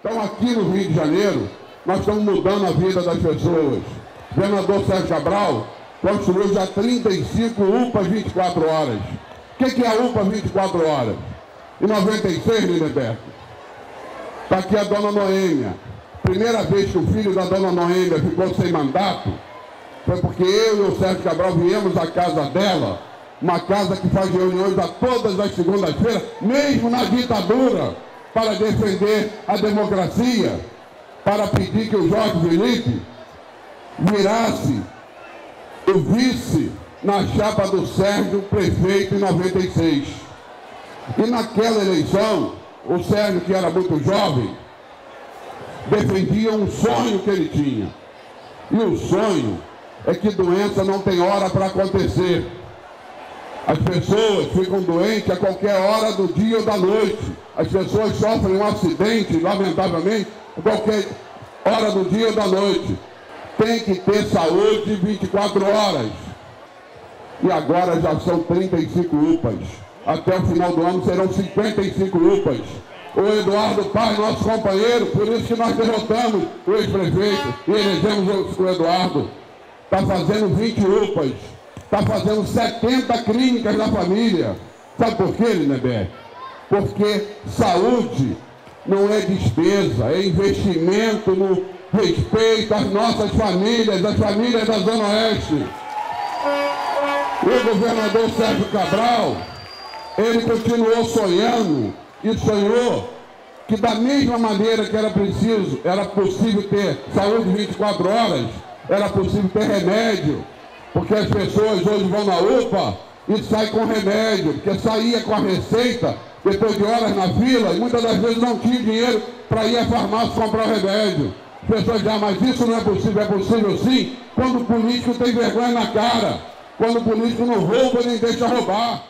Então, aqui no Rio de Janeiro, nós estamos mudando a vida das pessoas. O governador Sérgio Cabral construiu já 35 UPAs 24 horas. O que, que é a UPA 24 horas? Em 96, Lindeberg, está aqui a dona Noêmia. Primeira vez que o filho da dona Noêmia ficou sem mandato, foi porque eu e o Sérgio Cabral viemos à casa dela, uma casa que faz reuniões a todas as segundas-feiras, mesmo na ditadura, para defender a democracia, para pedir que o Jorge Felipe virasse o vice na chapa do Sérgio prefeito em 96. E naquela eleição, o Sérgio, que era muito jovem, defendia um sonho que ele tinha. E o sonho é que doença não tem hora para acontecer. As pessoas ficam doentes a qualquer hora do dia ou da noite. As pessoas sofrem um acidente, lamentavelmente, a qualquer hora do dia ou da noite. Tem que ter saúde 24 horas. E agora já são 35 UPAs. Até o final do ano serão 55 UPAs. O Eduardo Paz, nosso companheiro, por isso que nós derrotamos o ex-prefeito e elegemos o Eduardo. Está fazendo 20 UPAs. Está fazendo 70 clínicas na família. Sabe por quê, Lindeberg? Porque saúde não é despesa, é investimento no respeito às nossas famílias, as famílias da Zona Oeste. O governador Sérgio Cabral, ele continuou sonhando e sonhou que da mesma maneira que era preciso, era possível ter saúde 24 horas, era possível ter remédio, porque as pessoas hoje vão na UPA e saem com remédio, porque saía com a receita depois de horas na fila e muitas das vezes não tinha dinheiro para ir à farmácia comprar o remédio. As pessoas dizem, ah, mas isso não é possível, é possível sim, quando o político tem vergonha na cara, quando o político não rouba nem deixa roubar.